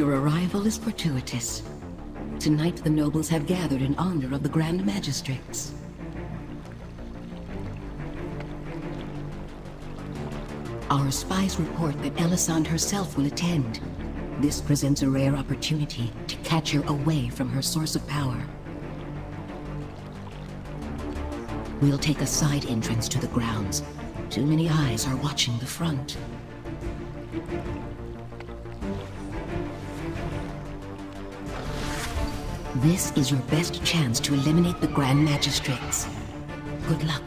Your arrival is fortuitous. Tonight the nobles have gathered in honor of the Grand Magistrix. Our spies report that Elisande herself will attend. This presents a rare opportunity to catch her away from her source of power. We'll take a side entrance to the grounds. Too many eyes are watching the front. This is your best chance to eliminate the Grand Magistrix. Good luck.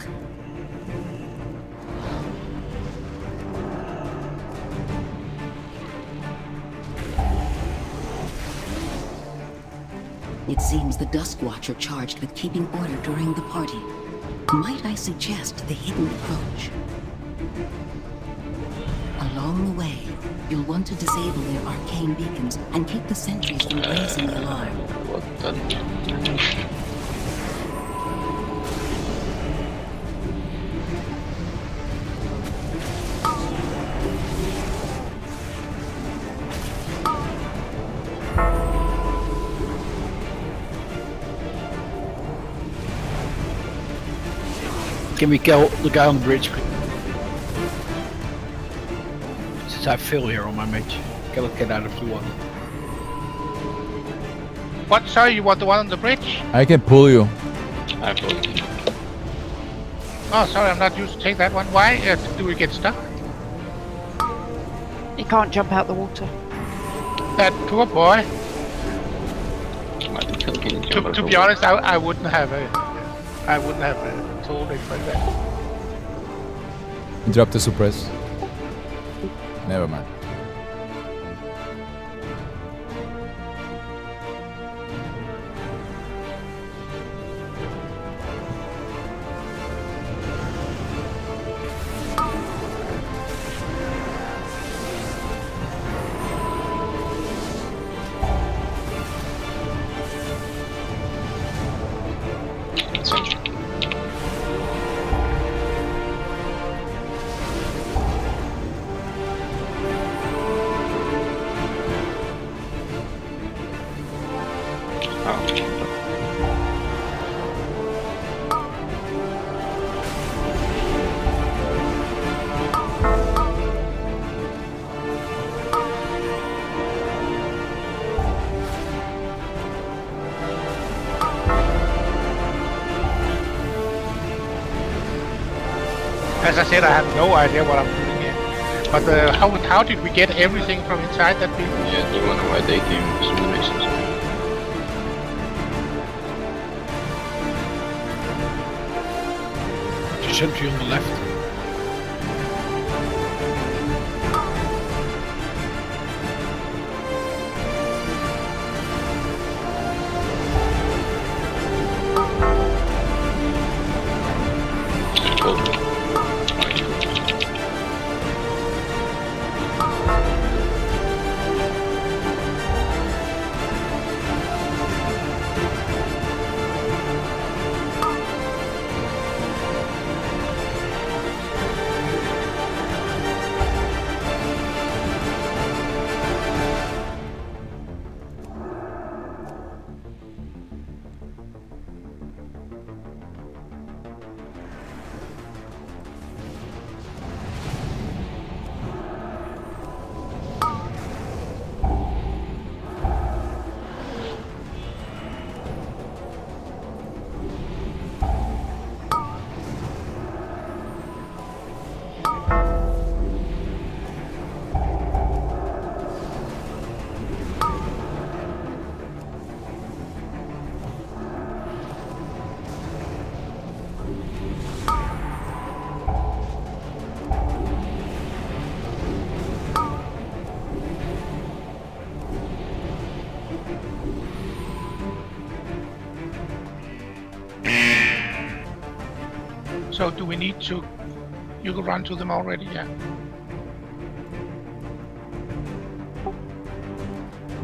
It seems the Dusk Watcher charged with keeping order during the party. Might I suggest the hidden approach? Along the way, you'll want to disable their arcane beacons and keep the sentries from raising the alarm. What the? Can we kill the guy on the bridge? Since I Phil here on my mage. Can I get out if you want? What? Sorry, you want the one on the bridge? I can pull you. I pull you. Oh, sorry, I'm not used to take that one. Why? Uh, do we get stuck? You can't jump out the water. That poor boy. Might be killing him, To, to be honest, I, I wouldn't have uh, I wouldn't have uh, told it like that. Drop the suppress. Never mind. As I said, I have no idea what I'm doing here. But uh, how how did we get everything from inside that building? yeah, do you wanna know why they came? Because it makes sense. The sentry on the left. So do we need to? You can run to them already, yeah.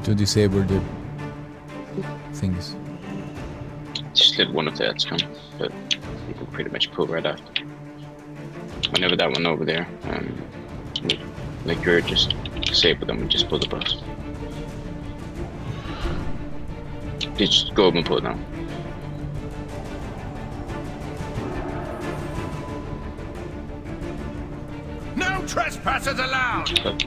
To disable the things. Just let one of the ads come, but you can pretty much pull right after. Whenever that one over there, um, like you're just disable them and just pull the bus. just gå open på now. No trespassers allowed! But,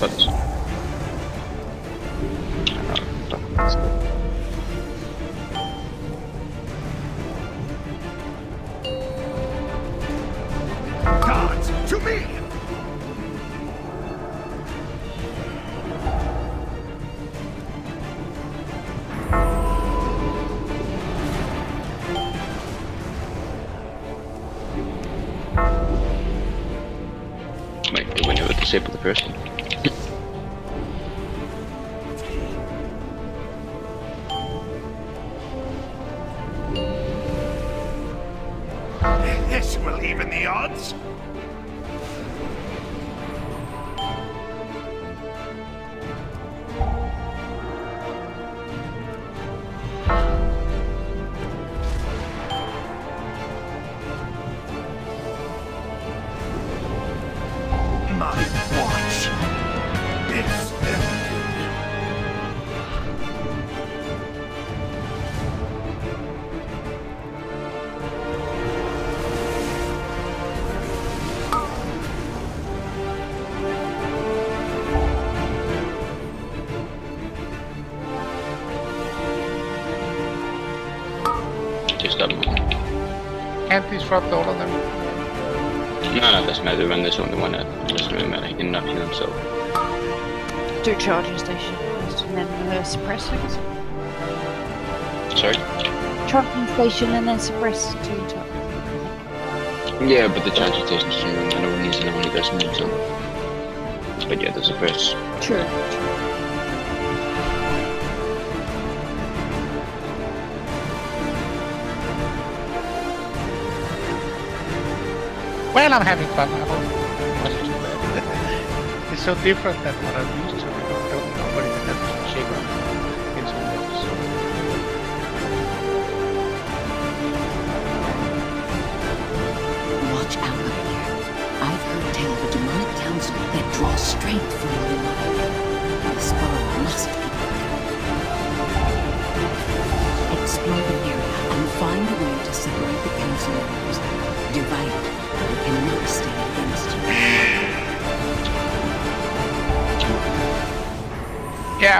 but, fuck, let's go. Guards, to me! Never Can't disrupt all of them. No, no, doesn't matter. When there's only one, it doesn't really matter. He can knock you himself. Do charging station first and then uh, suppress, I guess. Sorry? Charging station and then suppress to top. Yeah, but the charging station doesn't really matter when he's in when he doesn't move, so. But yeah, there's a first. True. Well, I'm having fun. I hope it wasn't too bad. it's so different than what I'm used to.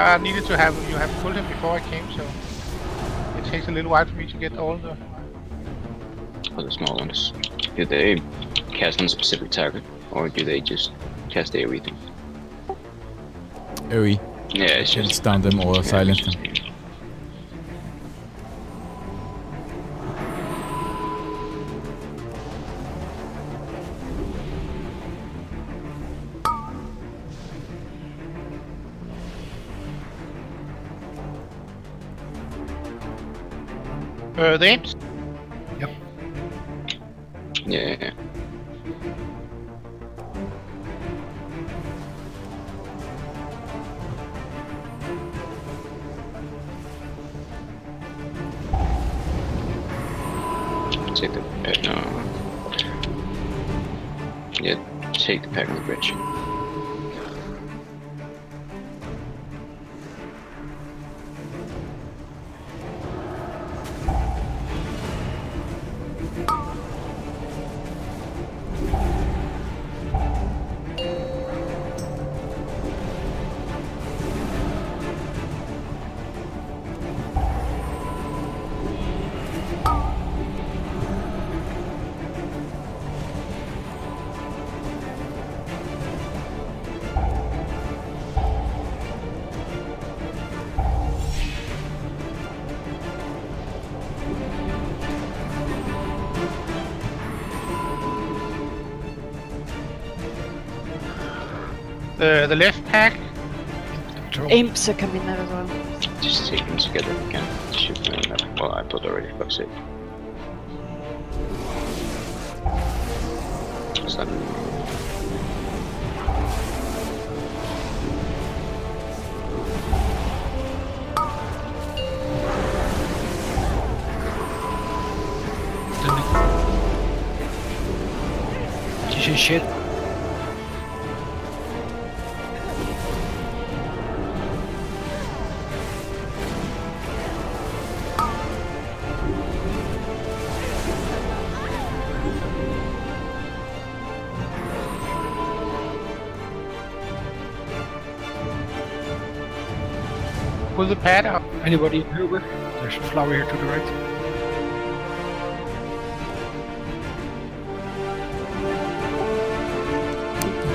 I needed to have you have pulled him before I came, so it takes a little while for me to get all the. For the small ones. Do they cast on a specific target? Or do they just cast everything? Eri Yeah, it's just. stun them or silence them. Uh, the imps. Yeah, yeah, yeah. Take the uh, no. Yeah, take the pack on the bridge. The the left pack. Imps are coming there as well. Just take them together if you can. Shoot them in the Well, I put already, fuck's sake. Stun. She shit. Pull the pad up. Anybody in Uber? There's a flower here to the right.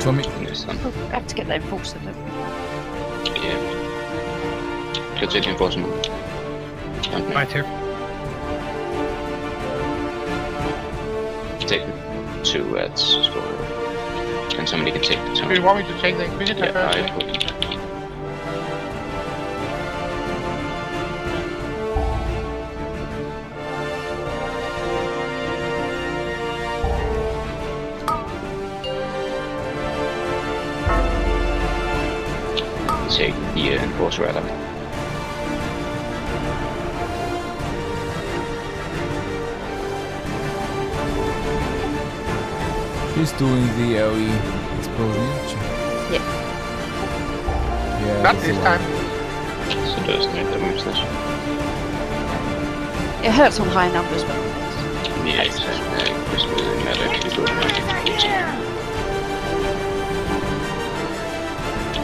Show me. This one. We have to get the enforcer, don't? Yeah. Go take the enforcement. Okay. Right here. Take two at store. And somebody can take the Do you want me to take the Inquisitor Yeah, first? in would. Take the enforcer right up. She's doing the AoE explosion. isn't? Yeah. Yeah. Not this time. So doesn't it? That moves this. It hurts on high numbers, but Yeah, exactly. Just really matter if go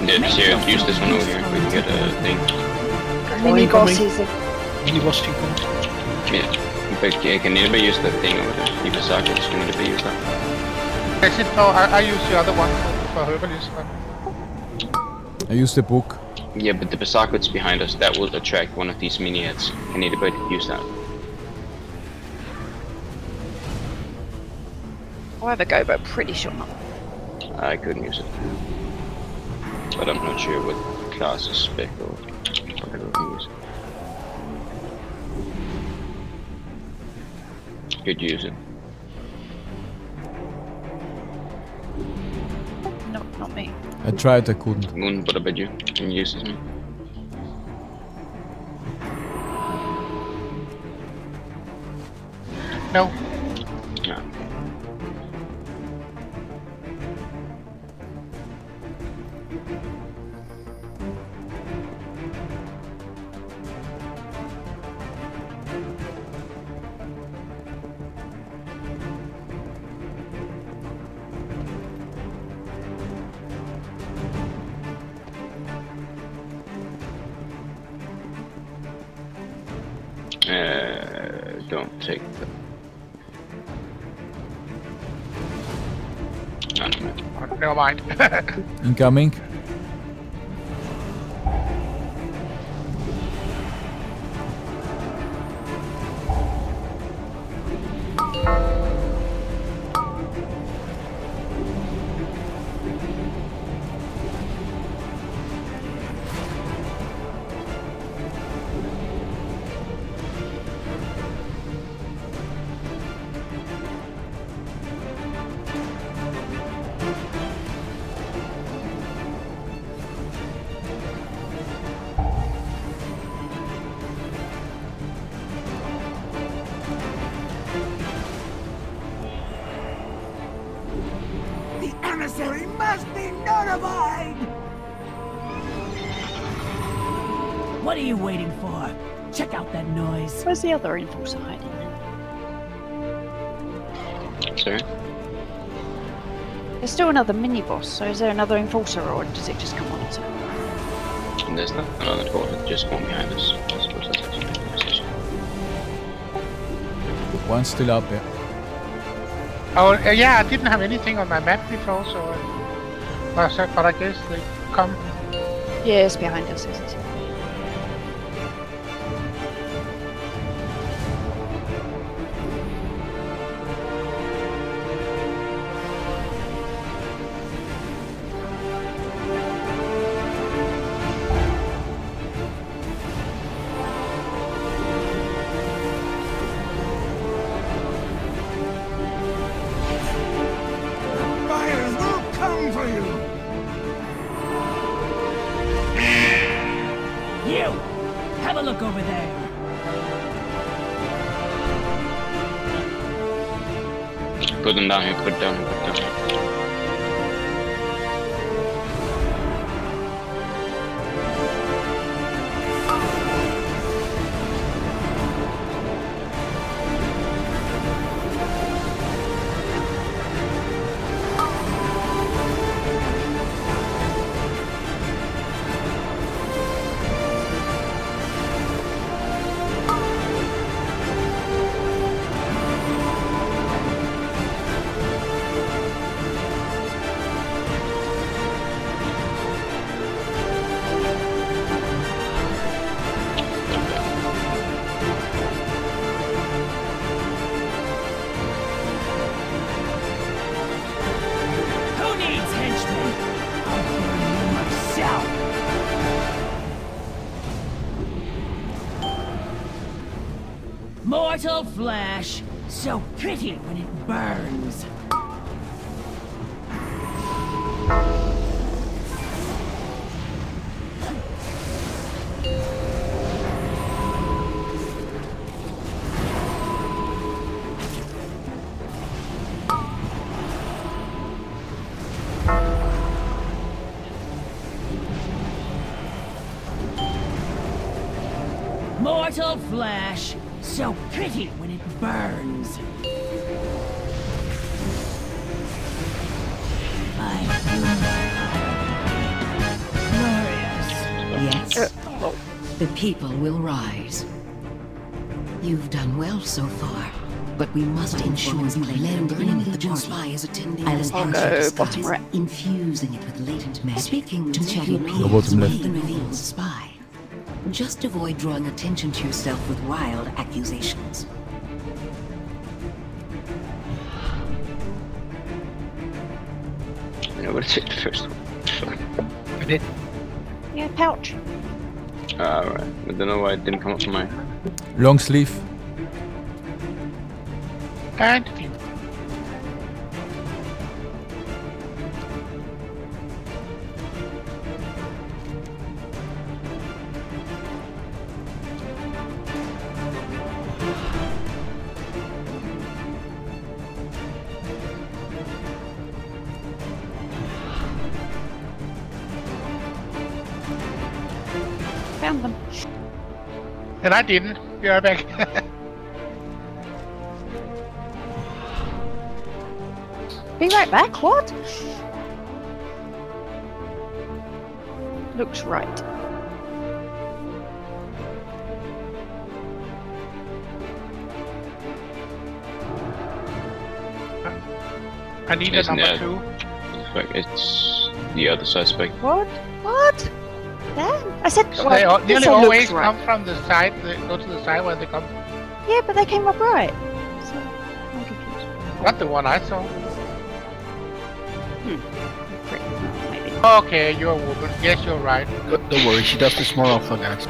Yeah, just here, use this one over here. We can get a thing. mini incoming. bosses are Mini boss incoming. Yeah. But yeah, can anybody use the thing over there? Keep a socket, just can anybody use that? Exit floor, I, I use the other one for herbalist. But I used the book. Yeah, but the Berserkers behind us, that will attract one of these mini heads. Can anybody use that? I'll have a go, but pretty sure not. I couldn't use it. But I'm not sure what class is spec or whatever we use. Could use it. No, not me. I tried, I couldn't. Moon, what about you? Can you use this no, don't take the. No, no, no. oh, never mind. Incoming. Be! What are you waiting for? Check out that noise. Where's the other enforcer hiding? Sorry? There's still another mini boss, so is there another enforcer or does it just come on its own? And there's not another door, just one behind us. I suppose that's actually the conversation. One still up there. oh, uh, yeah, I didn't have anything on my map before, so. But, I guess they come. It's behind us, isn't it? Put them down here, put them down here, put them. down flesh, so pretty when it burns. Mortal flesh, so pretty when it burns. I Glorious. Yes, the people will rise. You've done well so far, but we must ensure you blend in the party. Spy is attending I'll I'll go bottom right. infusing it with latent magic. Speaking to Chatty Go bottom left. the revealed spy. Just avoid drawing attention to yourself with wild accusations. I'm gonna take the first one. I did. Yeah, pouch. Alright. I don't know why it didn't come up on my. Long sleeve. And Found them. and I didn't. Be right back. Be right back. What? Looks right. I need a Isn't number it? two. Fuck, it's the other suspect. What? What? Damn. I said. Well, they al- this nearly always looks right. come from the side. They go to the side where they come. Yeah, but they came up right. So, I'm confused. Not the one I saw. Great. Maybe. Okay, you're a woman. Yes, you're right. Don't don't worry, she does this more often, guys.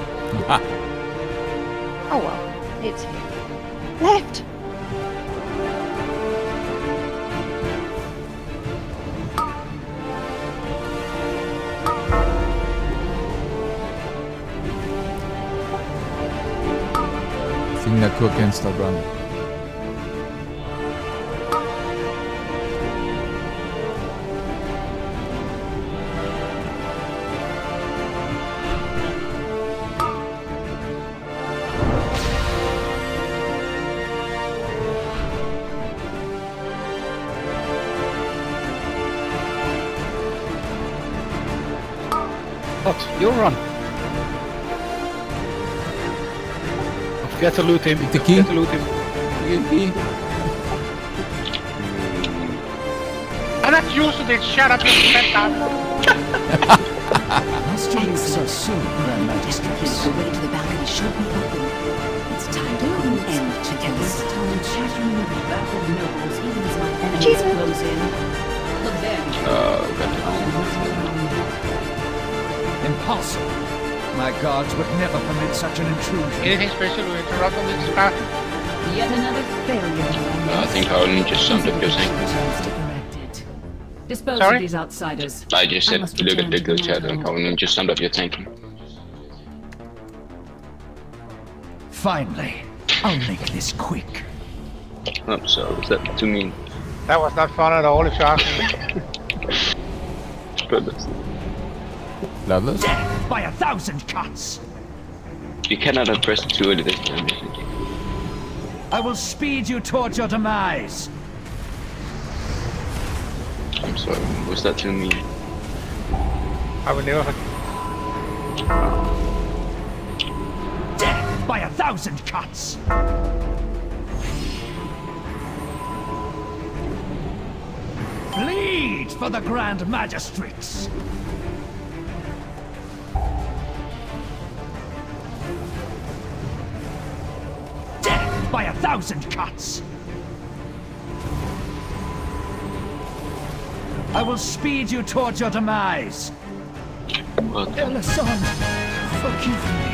Oh well. It's here. Left. Can start running. What? You'll run. Don't forget to loot him. Take the Don't key. forget to loot him. I'm not used to this. Shut up, you fat bastard. Mysteries are soon, Grand Magistrix. The way to the balcony should be open. It's time to put an end to this. Time chattering with baffled nobles, even as my enemies Achievement. close in. Look there. Oh, god. Impossible. My guards would never permit such an intrusion. Anything special to interrupt on this bastard? Yet another failure. I think Howlin just summed up your thing. Chance to correct it. Dispose Sorry? of these outsiders. I just said must look at the to glitch chat and home. Howlin just summed up your thinking. Finally, I'll make this quick. Oh, so was that too mean? That was not fun at all, if you ask me. But Bloodless? Death by a thousand cuts. you cannot have pressed it too early this time. I will speed you towards your demise. I'm sorry. what's that to me? I will never Death by a thousand cuts. Bleed for the Grand Magistrix. Thousand cuts. I will speed you towards your demise. What? Elisande, forgive me.